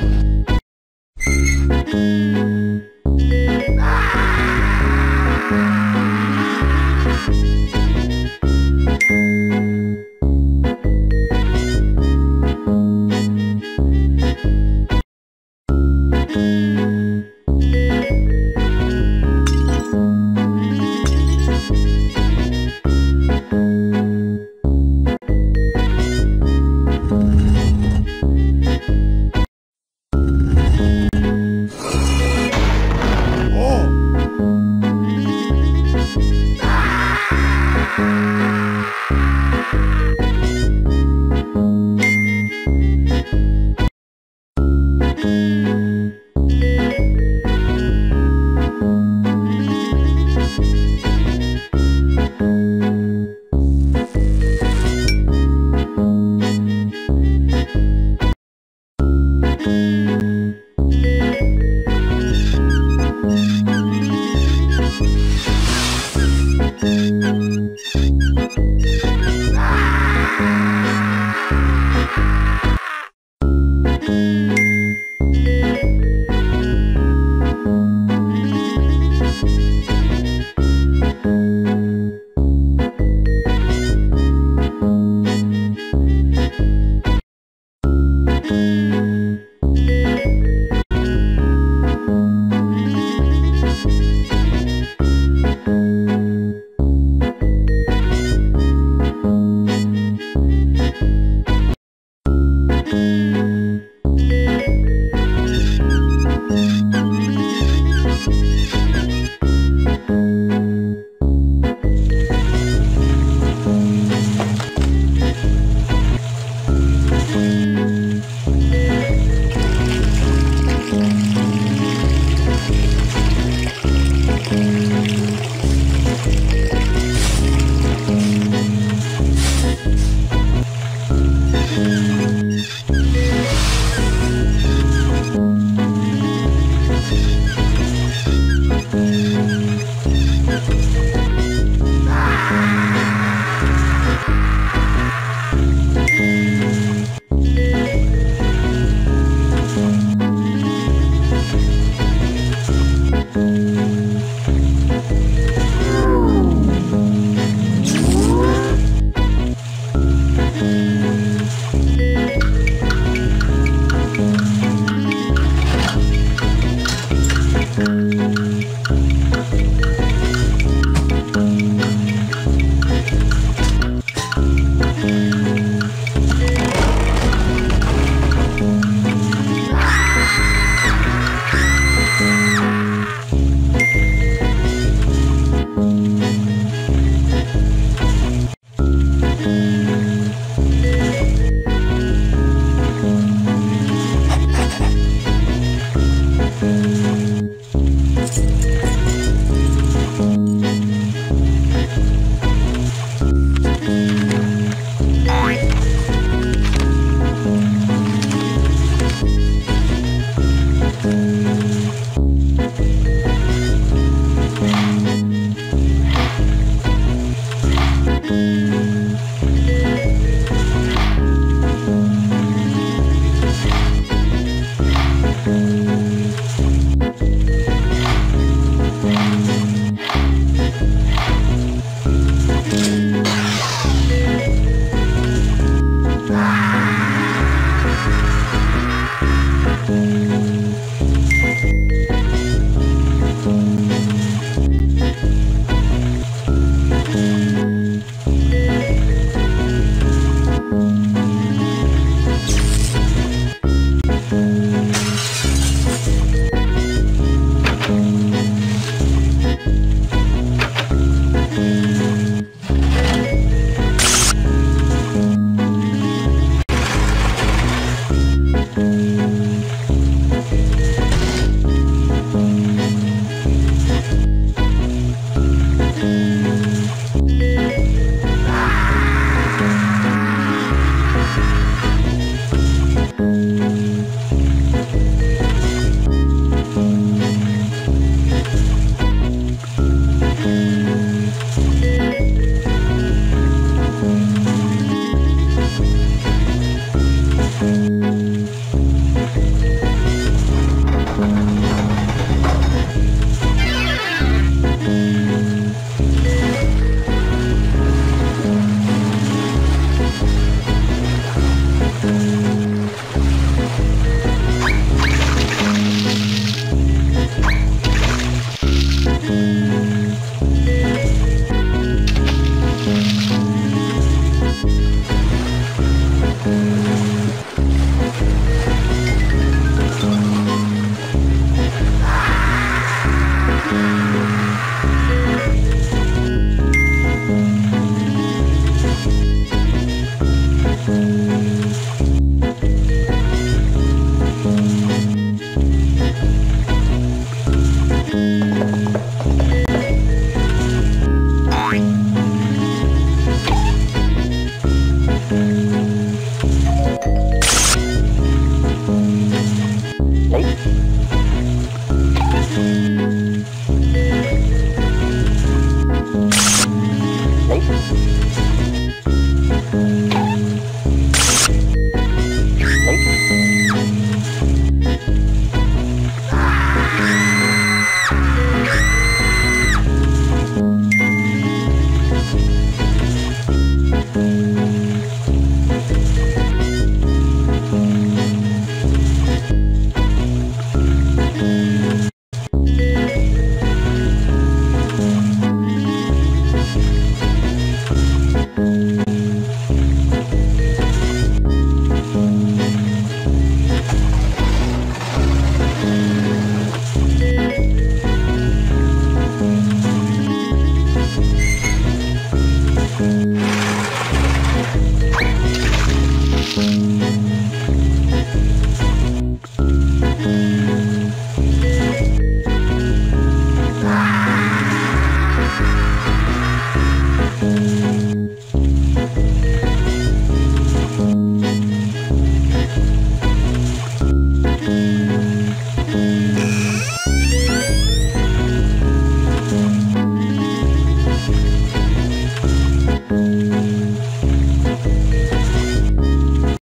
Bye. Bye.